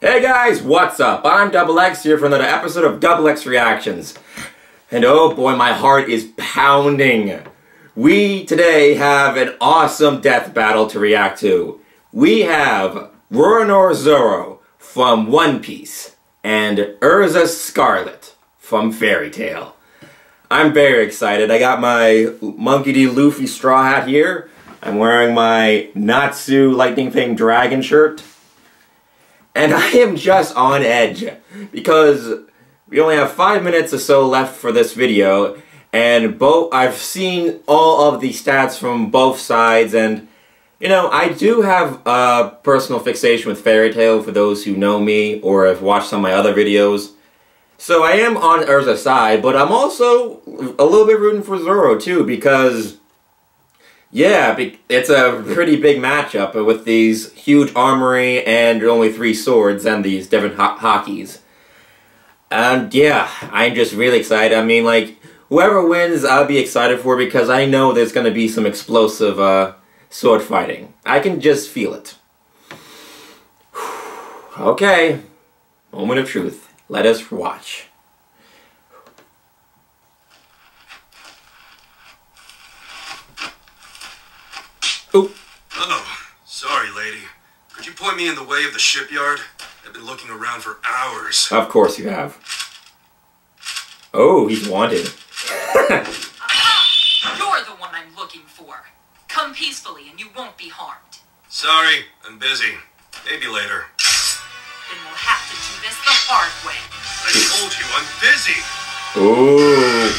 Hey guys, what's up? I'm Double X here for another episode of Double X Reactions. And oh boy, my heart is pounding. We today have an awesome death battle to react to. We have Roronoa Zoro from One Piece and Erza Scarlet from Fairy Tail. I'm very excited. I got my Monkey D. Luffy straw hat here. I'm wearing my Natsu Lightning Fang Dragon shirt. And I am just on edge because we only have five minutes or so left for this video and both I've seen all of the stats from both sides and you know, I do have a personal fixation with Fairy Tail for those who know me or have watched some of my other videos. So I am on Erza's side, but I'm also a little bit rooting for Zoro too because yeah, it's a pretty big matchup with these huge armory and only three swords and these different ho Hakis. And yeah, I'm just really excited. I mean, like, whoever wins, I'll be excited for because I know there's going to be some explosive uh, sword fighting. I can just feel it. okay, moment of truth. Let us watch. Oh. Sorry, lady. Could you point me in the way of the shipyard? I've been looking around for hours. Of course you have. Oh, he's wanted. You're the one I'm looking for. Come peacefully and you won't be harmed. Sorry, I'm busy. Maybe later. Then we'll have to do this the hard way. I told you I'm busy. Oh,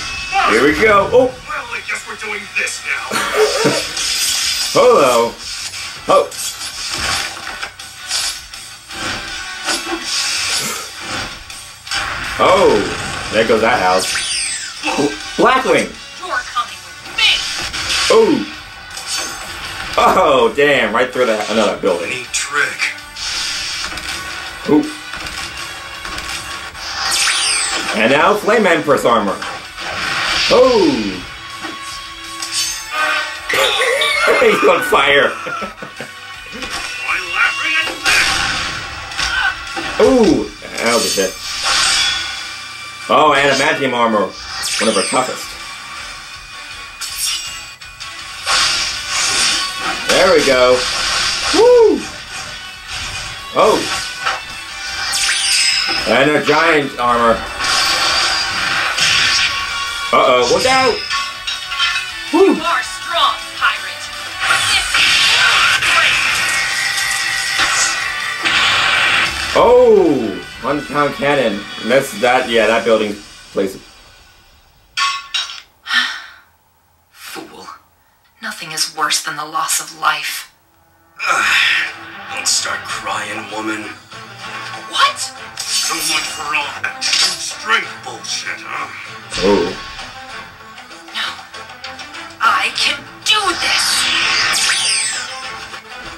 here we go. Oh. Well, I guess we're doing this now. Hello. Oh. Oh, there goes that house. Blackwing. You're coming with me. Oh. Oh, damn! Right through that another building. Neat trick. Ooh. And now Flame Empress armor. Oh. He's on fire. Ooh, was oh, a hit. Oh, adamantium armor, one of our toughest. There we go. Woo! Oh. And a giant armor. Uh-oh, look out! Woo! One pound cannon. And that's that. Yeah, that building place. Fool. Nothing is worse than the loss of life. Don't start crying, woman. What? So much for all that strength bullshit, huh? Oh. No. I can do this.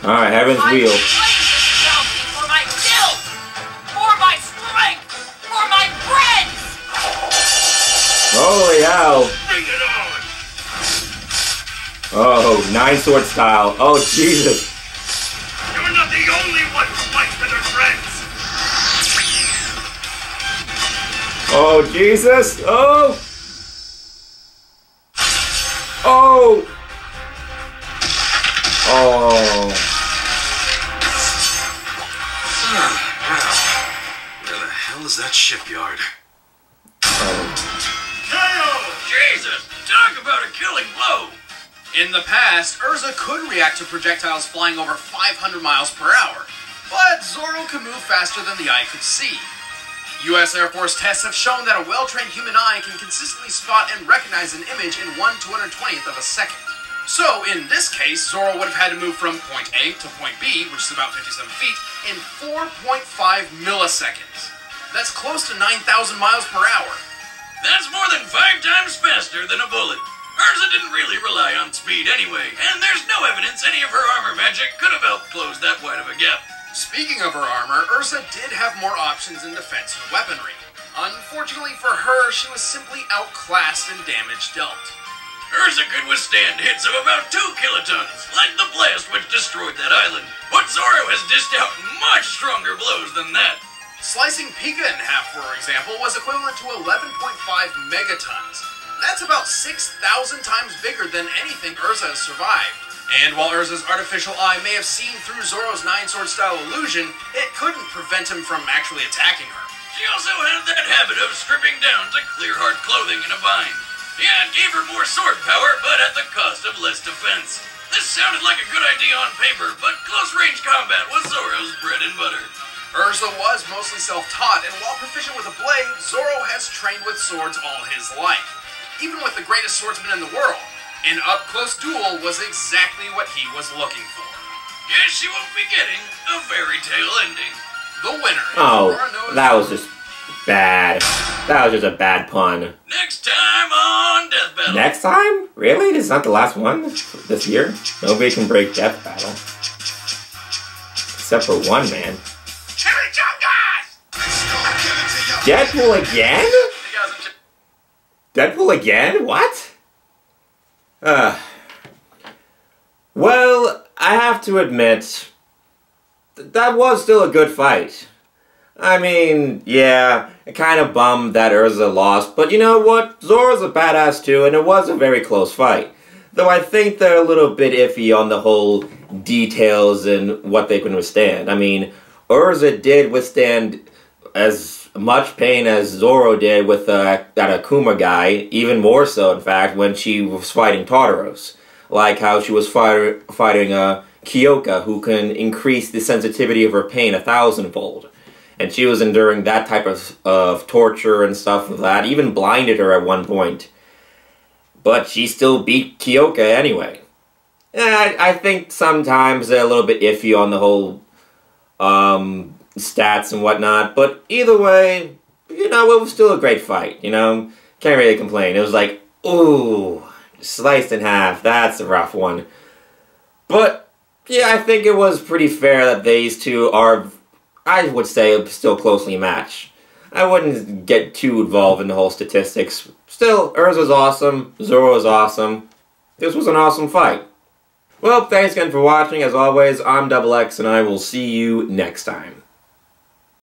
All right, Heaven's I Wheel. Holy hell! Bring it on! Oh, nine sword style. Oh, Jesus. You're not the only one who fights for their friends! Oh, Jesus! Oh! Oh! Oh. Where the hell is that shipyard? Killing blow! In the past, Erza could react to projectiles flying over 500 miles per hour, but Zoro could move faster than the eye could see. U.S. Air Force tests have shown that a well-trained human eye can consistently spot and recognize an image in 1 220th of a second. So, in this case, Zoro would have had to move from point A to point B, which is about 57 feet, in 4.5 milliseconds. That's close to 9,000 miles per hour. That's more than five times faster than a bullet. Erza didn't really rely on speed anyway, and there's no evidence any of her armor magic could have helped close that wide of a gap. Speaking of her armor, Erza did have more options in defense and weaponry. Unfortunately for her, she was simply outclassed in damage dealt. Erza could withstand hits of about two kilotons, like the blast which destroyed that island. But Zoro has dished out much stronger blows than that. Slicing Pika in half, for example, was equivalent to 11.5 megatons. That's about 6,000 times bigger than anything Erza has survived. And while Erza's artificial eye may have seen through Zoro's Nine Sword style illusion, it couldn't prevent him from actually attacking her. She also had that habit of stripping down to clear hard clothing in a bind. Yeah, it gave her more sword power, but at the cost of less defense. This sounded like a good idea on paper, but close range combat was Zoro's bread and butter. Erza was mostly self-taught, and while proficient with a blade, Zoro has trained with swords all his life. Even with the greatest swordsman in the world, an up-close duel was exactly what he was looking for. Guess you won't be getting a fairy tale ending. The winner. Oh, Urano's- that was just bad. That was just a bad pun. Next time on Death Battle. Next time? Really? This is not the last one this year? Nobody can break Death Battle. Except for one man. Deadpool again? Deadpool again? What? Uh. Well, I have to admit, th- that was still a good fight. I mean, yeah, it kind of bummed that Erza lost, but you know what? Zoro's a badass too, and it was a very close fight. Though I think they're a little bit iffy on the whole details and what they can withstand. I mean, Erza did withstand as much pain as Zoro did with uh, that Akuma guy, even more so, in fact, when she was fighting Tartaros. Like how she was fight- fighting uh, Kyoka, who can increase the sensitivity of her pain a thousandfold. And she was enduring that type of, of torture and stuff with that, even blinded her at one point. But she still beat Kyoka anyway. Yeah, I, I think sometimes they're a little bit iffy on the whole um, stats and whatnot. But either way, you know, it was still a great fight. You know, can't really complain. It was like, ooh, sliced in half. That's a rough one. But yeah, I think it was pretty fair that these two are, I would say, still closely matched. I wouldn't get too involved in the whole statistics. Still, Erza was awesome. Zoro was awesome. This was an awesome fight. Well, thanks again for watching. As always, I'm Double X, and I will see you next time.